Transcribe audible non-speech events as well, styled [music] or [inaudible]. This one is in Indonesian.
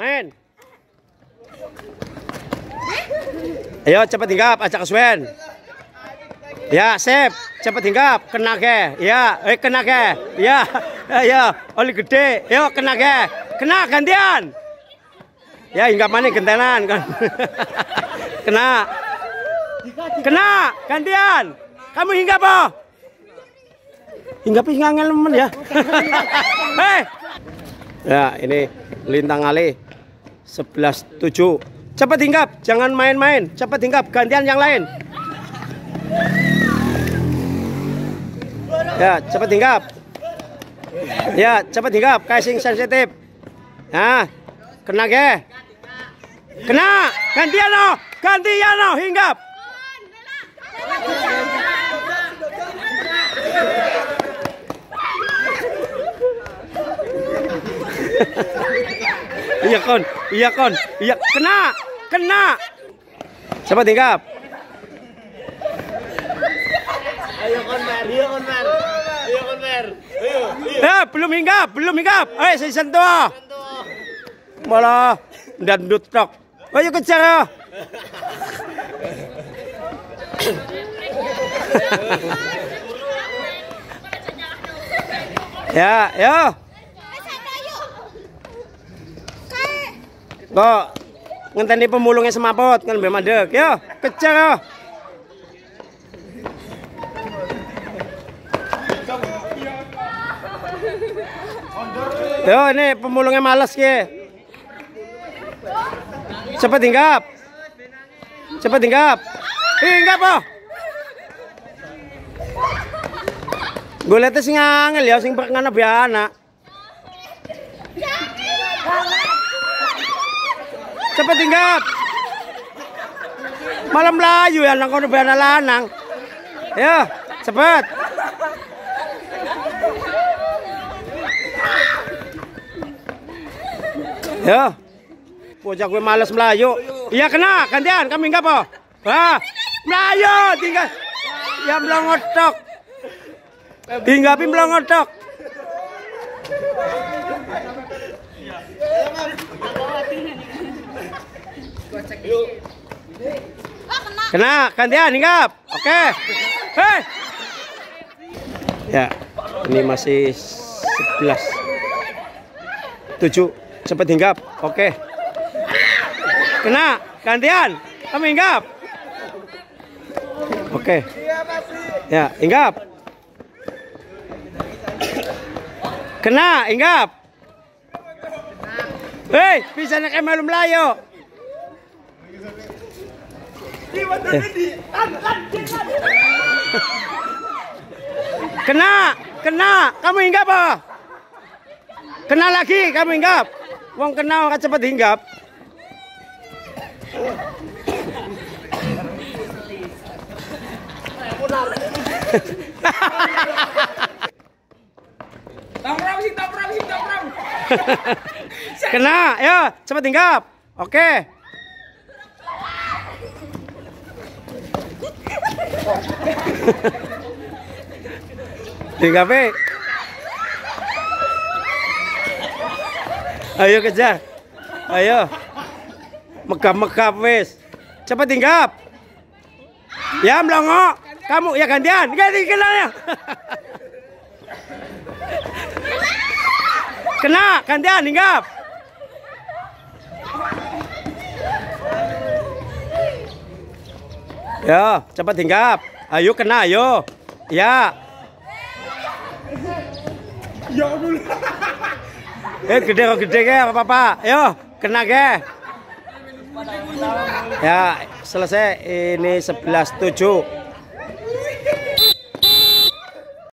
Main. Ayo cepat hinggap, ajak Swen. Ya, sip. Cepat hinggap, kena ke. Ya, eh kena ke. Ya. Ayo, oli gede. Yo kena ke. Kena gantian. Ya, hinggap mana gentenan kan. [laughs] kena. Kena, gantian. Kamu hinggap oh. Hinggap nggak ngelemen ya. [laughs] Hei. Ya, ini Lintang Ali 11 7. Cepat hinggap, jangan main-main. Cepat hinggap, gantian yang lain. Ya, cepat hinggap. Ya, cepat hinggap, casing sensitif. Nah, kena ke? Kena, gantian no, gantian no, hinggap. [laughs] iya kon, iya kon, iya kena, kena. Cepat hinggap. Ayo konver, ayo konver. Ayo konver. Ayo. Eh, belum hinggap, belum hinggap. Eh, saya sentuh. Malah dandut tok. Ayo kejar [laughs] ya. ya, yo. Kok ngenteni pemulungnya semaput kan mbak madek. Yo, kejar yo. Yo, ini pemulungnya males ke. Cepat hinggap. Cepat hinggap. Hinggap oh. Gue lihat sing angel ya sing biana. Cepat hinggap. Malam Melayu ya nang kono biana lanang. Ya, cepat. Ya. Bocah gue males melayu. Iya kena, gantian kami enggak po. Wah, melayu tinggal. Ya melongotok. Hinggapi melongotok. Kena, gantian hinggap. Oke. Hei. Ya, ini masih 11 7 cepat hinggap. Oke. Kena, gantian. Kamu hinggap. Oke. Ya, hinggap. Kena, hinggap. Hei, bisa nak emalu Melayu. Kena, kena. Kamu hinggap apa? Kena lagi, kamu hinggap. Wong kena orang cepat hinggap. Sih, sih. [laughs] Kena, ya, cepat hinggap. Oke. Hinggapi. Ayo kejar. Ayo. Megap-megap wis. Cepat hinggap. Ya, melongo. Kamu ya gantian. Ganti kenalnya. Kena, gantian hinggap. Yo, cepat hinggap. Ayo kena, ayo. Ya. Ya. Eh gede kok gede ke apa apa. Yo, kena ke. Ya, selesai ini 11 7.